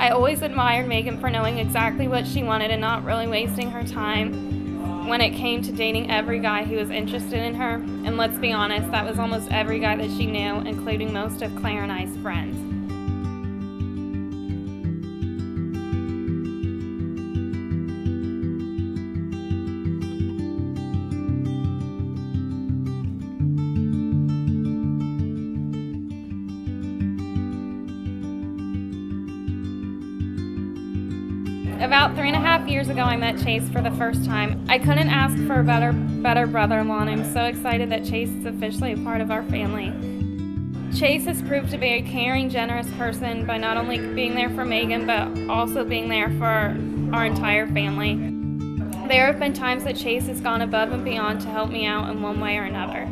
I always admired Maygan for knowing exactly what she wanted and not really wasting her time when it came to dating every guy who was interested in her. And let's be honest, that was almost every guy that she knew, including most of Claire and I's friends. About three and a half years ago, I met Chase for the first time. I couldn't ask for a better, better brother-in-law, and I'm so excited that Chase is officially a part of our family. Chase has proved to be a caring, generous person by not only being there for Maygan, but also being there for our entire family. There have been times that Chase has gone above and beyond to help me out in one way or another.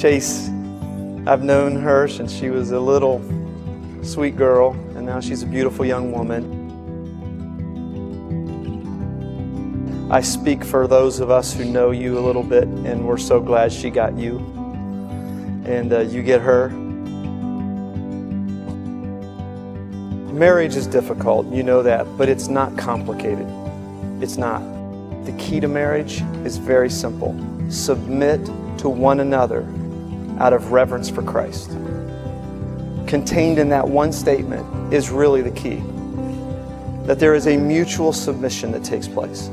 Chase, I've known her since she was a little sweet girl, and now she's a beautiful young woman. I speak for those of us who know you a little bit, and we're so glad she got you, and uh, you get her. Marriage is difficult, you know that, but it's not complicated. It's not. The key to marriage is very simple submit to one another out of reverence for Christ. Contained in that one statement is really the key that there is a mutual submission that takes place.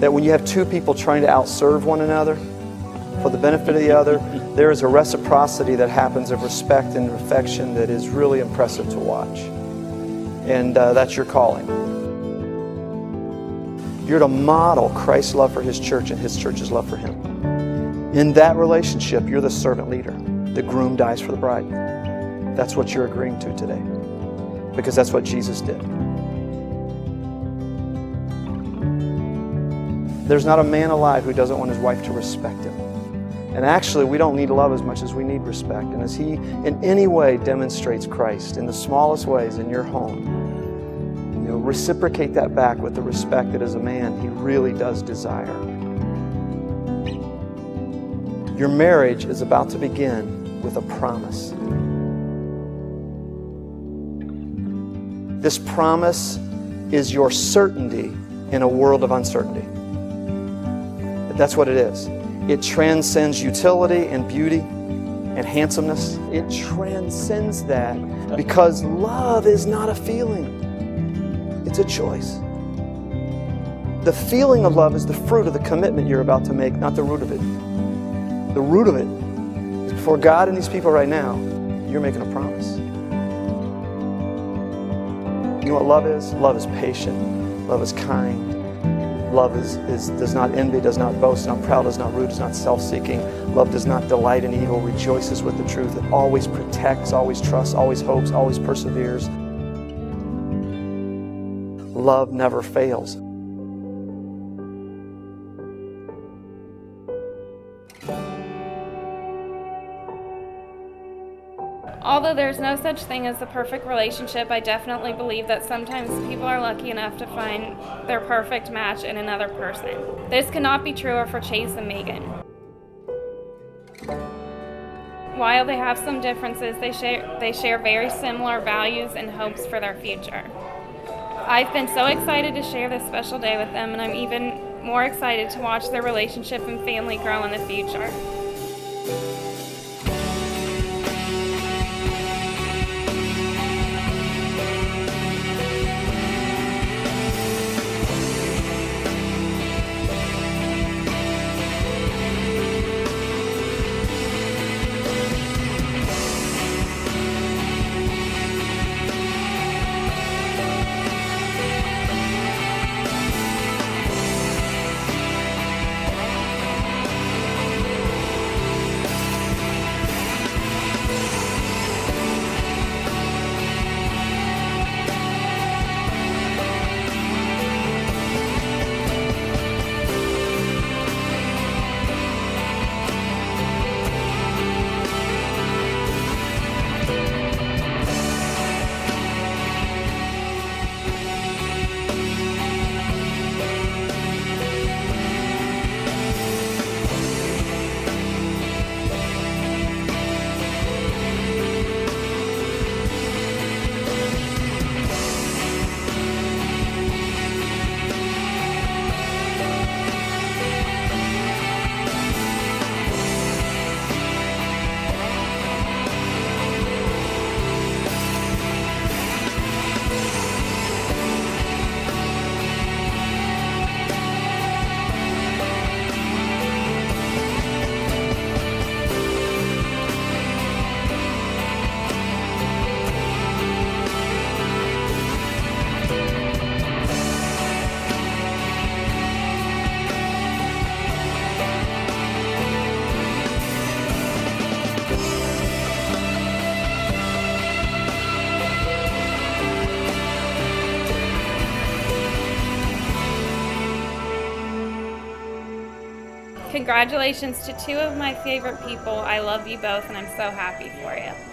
That when you have two people trying to outserve one another for the benefit of the other, there is a reciprocity that happens of respect and affection that is really impressive to watch. And uh, that's your calling. You're to model Christ's love for his church and his church's love for him. In that relationship, you're the servant leader. The groom dies for the bride. That's what you're agreeing to today because that's what Jesus did. There's not a man alive who doesn't want his wife to respect him. And actually, we don't need love as much as we need respect. And as he in any way demonstrates Christ in the smallest ways in your home, you know, reciprocate that back with the respect that as a man he really does desire. Your marriage is about to begin with a promise. This promise is your certainty in a world of uncertainty. That's what it is. It transcends utility and beauty and handsomeness. It transcends that because love is not a feeling, it's a choice. The feeling of love is the fruit of the commitment you're about to make, not the root of it. The root of it is before God and these people right now, you're making a promise. You know what love is? Love is patient. Love is kind. Love is, is, does not envy, does not boast, not proud, is not rude, is not self-seeking. Love does not delight in evil, rejoices with the truth. It always protects, always trusts, always hopes, always perseveres. Love never fails. Although there's no such thing as the perfect relationship, I definitely believe that sometimes people are lucky enough to find their perfect match in another person. This cannot be truer for Chase and Maygan. While they have some differences, they share, they share very similar values and hopes for their future. I've been so excited to share this special day with them, and I'm even more excited to watch their relationship and family grow in the future. Congratulations to two of my favorite people. I love you both and I'm so happy for you.